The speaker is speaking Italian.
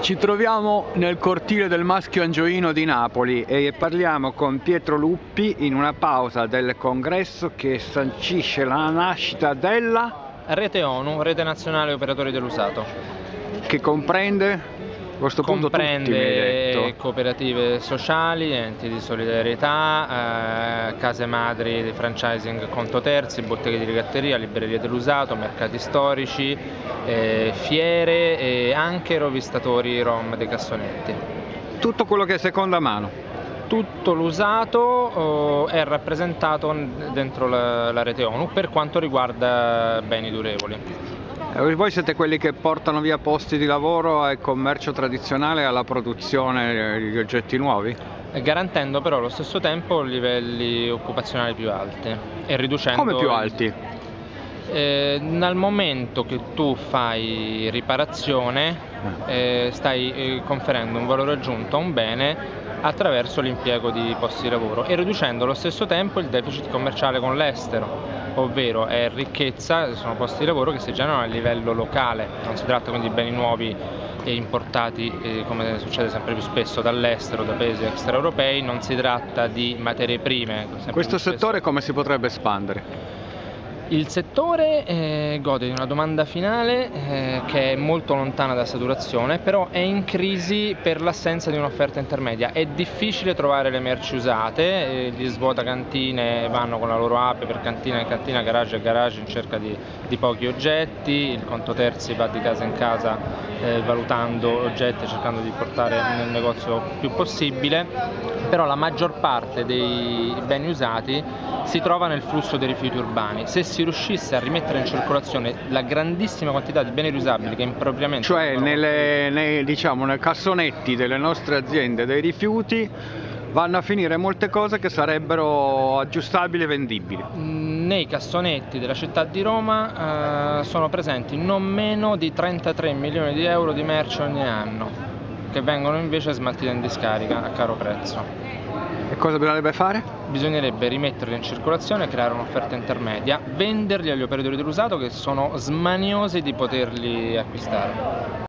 Ci troviamo nel cortile del Maschio Angioino di Napoli e parliamo con Pietro Luppi in una pausa del congresso che sancisce la nascita della... Rete ONU, Rete Nazionale Operatori dell'Usato. Che comprende? Questo comprende cooperative sociali, enti di solidarietà, eh, case madri di franchising conto terzi, botteghe di rigatteria, librerie dell'usato, mercati storici, eh, fiere e anche rovistatori rom dei cassonetti. Tutto quello che è seconda mano? Tutto l'usato oh, è rappresentato dentro la rete ONU per quanto riguarda beni durevoli. Eh, voi siete quelli che portano via posti di lavoro al commercio tradizionale e alla produzione di oggetti nuovi? Garantendo però allo stesso tempo livelli occupazionali più alti e riducendo... Come più alti? Eh, nel momento che tu fai riparazione eh, stai eh, conferendo un valore aggiunto a un bene attraverso l'impiego di posti di lavoro e riducendo allo stesso tempo il deficit commerciale con l'estero ovvero è ricchezza, sono posti di lavoro che si generano a livello locale, non si tratta quindi di beni nuovi e importati eh, come succede sempre più spesso dall'estero, da paesi extraeuropei, non si tratta di materie prime. Questo settore come si potrebbe espandere? Il settore eh, gode di una domanda finale eh, che è molto lontana da saturazione, però è in crisi per l'assenza di un'offerta intermedia. È difficile trovare le merci usate, eh, gli svuota cantine vanno con la loro app per cantina in cantina, garage e garage in cerca di, di pochi oggetti, il conto terzi va di casa in casa eh, valutando oggetti e cercando di portare nel negozio più possibile, però la maggior parte dei beni usati si trova nel flusso dei rifiuti urbani. Se si riuscisse a rimettere in circolazione la grandissima quantità di beni riusabili che impropriamente... Cioè nelle, nei, diciamo, nei cassonetti delle nostre aziende dei rifiuti vanno a finire molte cose che sarebbero aggiustabili e vendibili. Nei cassonetti della città di Roma eh, sono presenti non meno di 33 milioni di euro di merce ogni anno, che vengono invece smaltite in discarica a caro prezzo. E cosa bisognerebbe fare? Bisognerebbe rimetterli in circolazione, creare un'offerta intermedia, venderli agli operatori dell'usato che sono smaniosi di poterli acquistare.